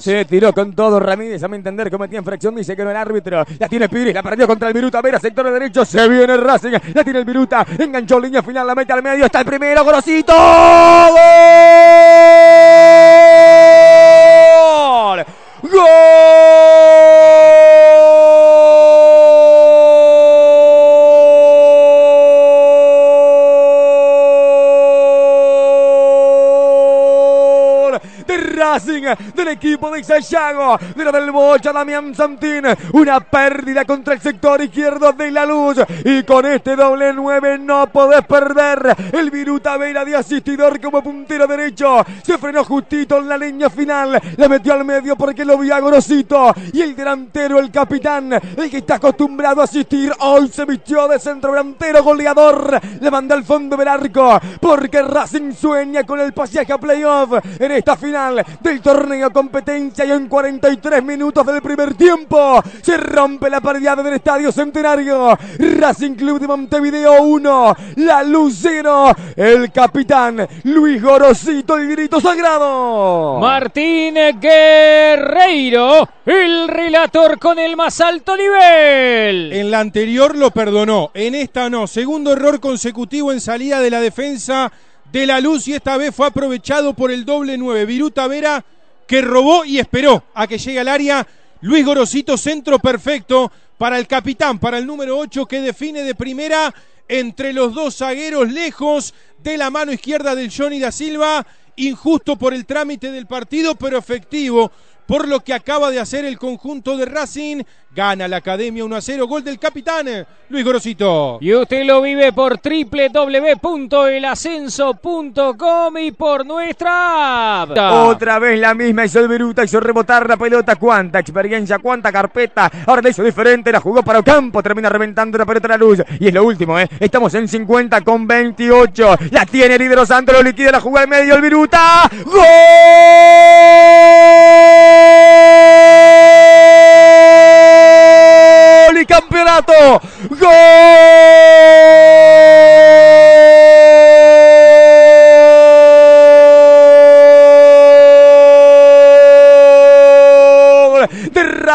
Se tiró con todo Ramírez, a mi entender cometía infracción, dice que no el árbitro. La tiene Piri, la perdió contra el Viruta, Vera, sector de derecho, se viene Racing, la tiene el Viruta, enganchó línea final, la mete al medio, está el primero, Grosito. ¡Gol! De Racing, del equipo de Sayago, de la del Bocha Damián Santín, una pérdida contra el sector izquierdo de la luz, y con este doble 9 no podés perder, el Viruta Vera de asistidor como puntero derecho, se frenó justito en la línea final, la metió al medio porque lo vio a y el delantero, el capitán, el que está acostumbrado a asistir, hoy se vistió de centro delantero goleador, le manda al fondo del arco, porque Racing sueña con el pasaje a playoff. En esta final del torneo competencia y en 43 minutos del primer tiempo se rompe la paridad del Estadio Centenario. Racing Club de Montevideo 1, la Lucero, el capitán Luis Gorosito, el grito sagrado. Martín Guerreiro, el relator con el más alto nivel. En la anterior lo perdonó, en esta no. Segundo error consecutivo en salida de la defensa de la luz y esta vez fue aprovechado por el doble 9. Viruta Vera que robó y esperó a que llegue al área. Luis Gorosito, centro perfecto para el capitán, para el número 8 que define de primera entre los dos zagueros lejos de la mano izquierda del Johnny da Silva. Injusto por el trámite del partido, pero efectivo por lo que acaba de hacer el conjunto de Racing. Gana la Academia 1 a 0. Gol del capitán Luis Gorosito. Y usted lo vive por www.elascenso.com y por nuestra app. Otra vez la misma hizo el Viruta, hizo rebotar la pelota. Cuánta experiencia, cuánta carpeta. Ahora le hizo diferente, la jugó para Ocampo. Termina reventando la pelota a la luz. Y es lo último, ¿eh? Estamos en 50 con 28. La tiene Libero Santos, lo liquida, la jugada al medio el Viruta. ¡Gol! Y campeonato. ¡Gol!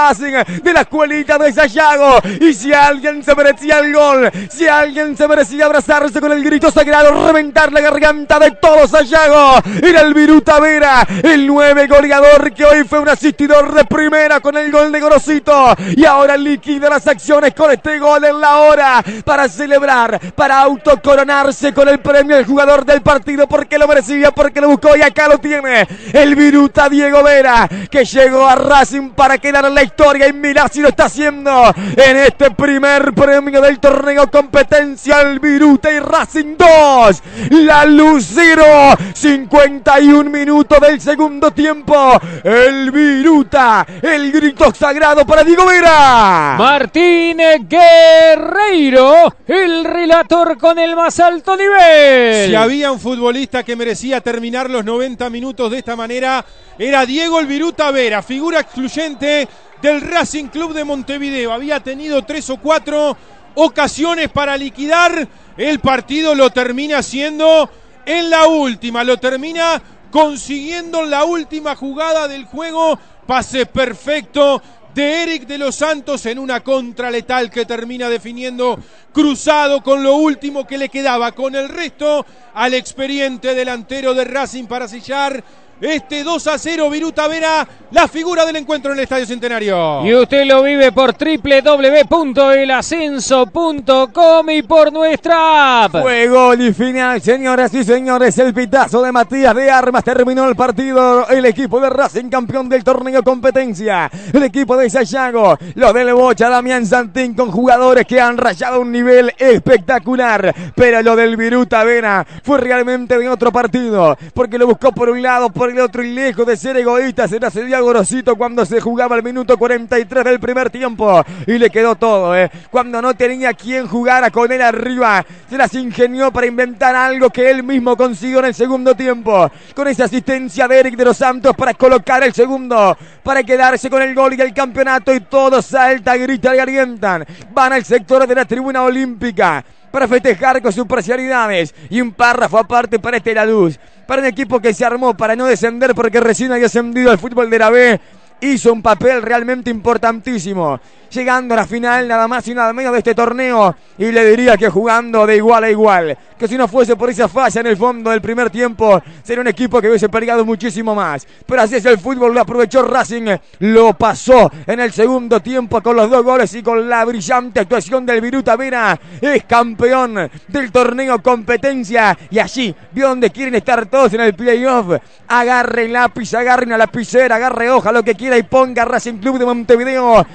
De la escuelita de Sayago. Y si alguien se merecía el gol, si alguien se merecía abrazarse con el grito sagrado, reventar la garganta de todo Sayago, era el Viruta Vera, el nueve goleador que hoy fue un asistidor de primera con el gol de Gorosito. Y ahora liquida las acciones con este gol en la hora para celebrar, para autocoronarse con el premio del jugador del partido porque lo merecía, porque lo buscó y acá lo tiene. El Viruta Diego Vera que llegó a Racing para quedar en la historia y mirá si lo está haciendo en este primer premio del torneo competencia el Viruta y Racing 2 la Lucero 51 minutos del segundo tiempo. El Viruta el grito sagrado para Diego Vera. Martín Guerreiro, el relator con el más alto nivel. Si había un futbolista que merecía terminar los 90 minutos de esta manera, era Diego el Viruta Vera, figura excluyente del Racing Club de Montevideo. Había tenido tres o cuatro ocasiones para liquidar. El partido lo termina haciendo en la última, lo termina consiguiendo en la última jugada del juego. Pase perfecto de Eric de los Santos en una contra letal que termina definiendo cruzado con lo último que le quedaba, con el resto al experiente delantero de Racing para sellar este 2 a 0 Viruta Vera, la figura del encuentro en el Estadio Centenario. Y usted lo vive por www.elascenso.com y por nuestra app. Fue gol y final, señoras y señores. El pitazo de Matías de Armas terminó el partido. El equipo de Racing, campeón del torneo competencia. El equipo de Sayago, lo del Bocha, Damián Santín, con jugadores que han rayado un nivel espectacular. Pero lo del Viruta Vera fue realmente de otro partido. Porque lo buscó por un lado, por el otro y lejos de ser egoísta. Se la Gorosito cuando se jugaba el minuto 43 del primer tiempo. Y le quedó todo, ¿eh? Cuando no tenía quien jugara con él arriba. Se las ingenió para inventar algo que él mismo consiguió en el segundo tiempo. Con esa asistencia de Eric de los Santos para colocar el segundo. Para quedarse con el gol y el campeonato. Y todos saltan, gritan y alientan. Van al sector de la tribuna olímpica para festejar con sus parcialidades. Y un párrafo aparte para este La Luz. para un equipo que se armó para no descender porque recién había ascendido al fútbol de la B hizo un papel realmente importantísimo. Llegando a la final, nada más y nada menos de este torneo. Y le diría que jugando de igual a igual. Que si no fuese por esa falla en el fondo del primer tiempo, sería un equipo que hubiese peleado muchísimo más. Pero así es el fútbol, lo aprovechó Racing, lo pasó en el segundo tiempo con los dos goles y con la brillante actuación del Viruta Vera. Es campeón del torneo competencia. Y allí, vio donde quieren estar todos en el playoff. Agarre lápiz, agarre una lapicera, agarre hoja, lo que quiera y ponga Racing Club de Montevideo,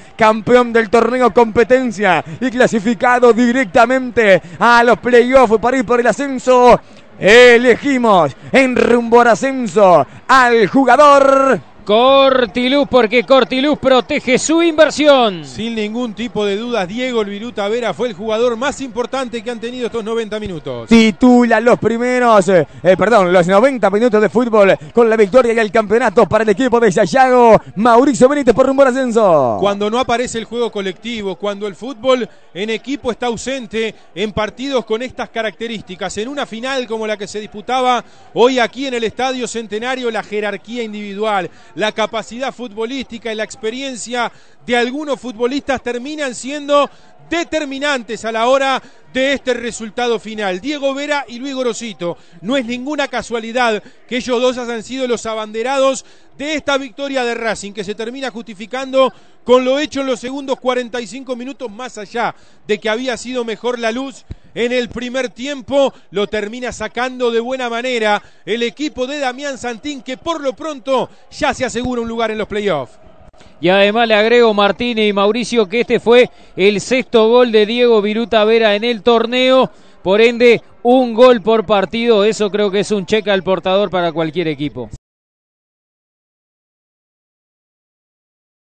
del torneo competencia y clasificado directamente a los playoffs para ir por el ascenso. Elegimos en rumbo al ascenso al jugador Cortiluz, porque Cortiluz protege su inversión. Sin ningún tipo de dudas, Diego Viruta Vera fue el jugador más importante que han tenido estos 90 minutos. Titula los primeros, eh, perdón, los 90 minutos de fútbol con la victoria y el campeonato para el equipo de Sayago. Mauricio Benítez por rumbo al ascenso. Cuando no aparece el juego colectivo, cuando el fútbol en equipo está ausente en partidos con estas características, en una final como la que se disputaba hoy aquí en el Estadio Centenario, la jerarquía individual la capacidad futbolística y la experiencia de algunos futbolistas terminan siendo determinantes a la hora de este resultado final. Diego Vera y Luis Gorosito. No es ninguna casualidad que ellos dos hayan sido los abanderados de esta victoria de Racing, que se termina justificando con lo hecho en los segundos 45 minutos, más allá de que había sido mejor la luz en el primer tiempo, lo termina sacando de buena manera el equipo de Damián Santín, que por lo pronto ya se asegura un lugar en los playoffs. Y además le agrego Martínez y Mauricio que este fue el sexto gol de Diego Viruta Vera en el torneo. Por ende, un gol por partido, eso creo que es un cheque al portador para cualquier equipo.